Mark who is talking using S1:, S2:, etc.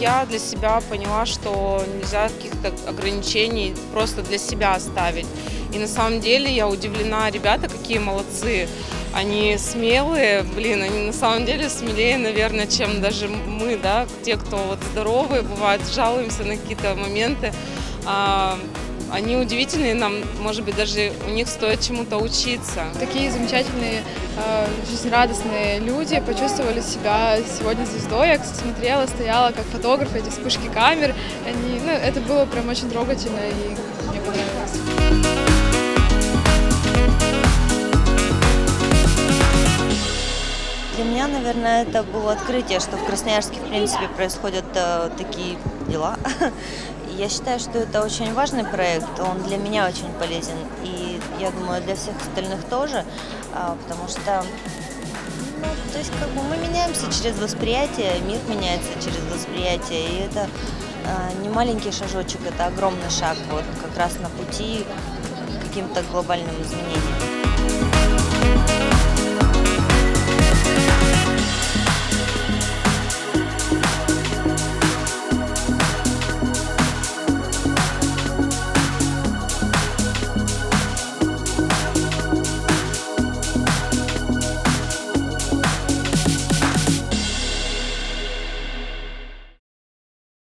S1: я для себя поняла, что нельзя каких-то ограничений просто для себя оставить. И на самом деле я удивлена, ребята какие молодцы. Они смелые, блин, они на самом деле смелее, наверное, чем даже мы, да, те, кто вот здоровые бывают, жалуемся на какие-то моменты. Они удивительные, нам, может быть, даже у них стоит чему-то учиться.
S2: Такие замечательные, э, жизнерадостные люди почувствовали себя сегодня звездой. Я, смотрела, стояла как фотограф, эти вспышки камер. Они, ну, это было прям очень трогательно и мне понравилось.
S3: Для меня, наверное, это было открытие, что в Красноярске, в принципе, происходят э, такие дела. Я считаю, что это очень важный проект, он для меня очень полезен, и я думаю, для всех остальных тоже, а, потому что, ну, то есть, как бы мы меняемся через восприятие, мир меняется через восприятие, и это а, не маленький шажочек, это огромный шаг, вот как раз на пути к каким-то глобальным изменениям.